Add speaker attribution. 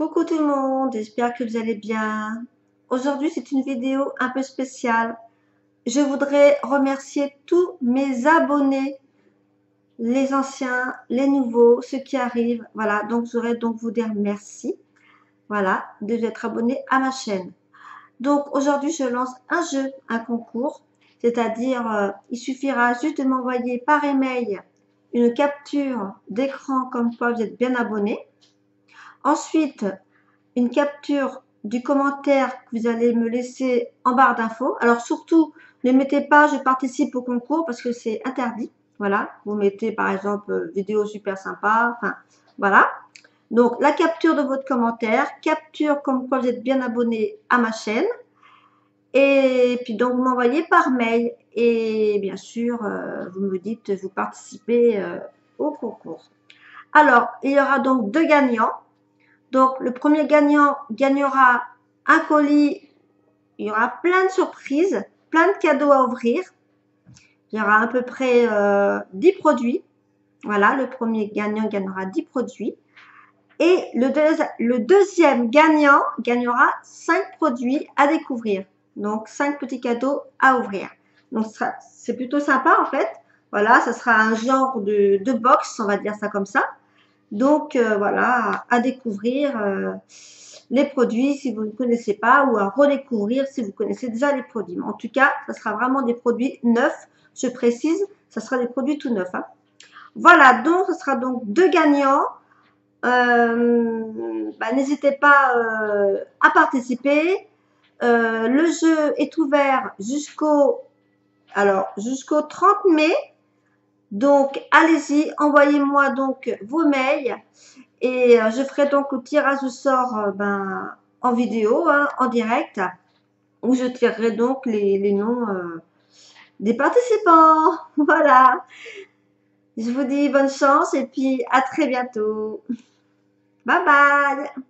Speaker 1: Coucou tout le monde, j'espère que vous allez bien. Aujourd'hui, c'est une vidéo un peu spéciale. Je voudrais remercier tous mes abonnés, les anciens, les nouveaux, ceux qui arrivent. Voilà, donc je voudrais donc vous dire merci. Voilà, de vous être abonné à ma chaîne. Donc aujourd'hui, je lance un jeu, un concours. C'est-à-dire, euh, il suffira juste de m'envoyer par email une capture d'écran comme quoi vous êtes bien abonné. Ensuite, une capture du commentaire que vous allez me laisser en barre d'infos. Alors surtout, ne mettez pas je participe au concours parce que c'est interdit. Voilà, vous mettez par exemple euh, vidéo super sympa, enfin voilà. Donc la capture de votre commentaire, capture comme quoi vous êtes bien abonné à ma chaîne. Et puis donc vous m'envoyez par mail et bien sûr euh, vous me dites vous participez euh, au concours. Alors il y aura donc deux gagnants. Donc le premier gagnant gagnera un colis. Il y aura plein de surprises, plein de cadeaux à ouvrir. Il y aura à peu près euh, 10 produits. Voilà, le premier gagnant gagnera 10 produits. Et le, deuxième gagnant gagnera 5 produits à découvrir. Donc, 5 petits cadeaux à ouvrir. Donc, c'est plutôt sympa en fait. Voilà, ce sera un genre de box, on va dire ça comme ça. Donc, euh, voilà, à découvrir euh, les produits si vous ne connaissez pas ou à redécouvrir si vous connaissez déjà les produits. En tout cas, ce sera vraiment des produits neufs. Je précise, ce sera des produits tout neufs. Hein. Voilà, donc ce sera donc deux gagnants. Euh, bah, N'hésitez pas à participer. Euh, le jeu est ouvert jusqu'au alors jusqu'au 30 mai. Donc allez-y, envoyez-moi donc vos mails et euh, je ferai donc le tirage au sort euh, ben, en vidéo, hein, en direct, où je tirerai donc les, les noms des participants. Voilà. Je vous dis bonne chance et puis à très bientôt. Bye bye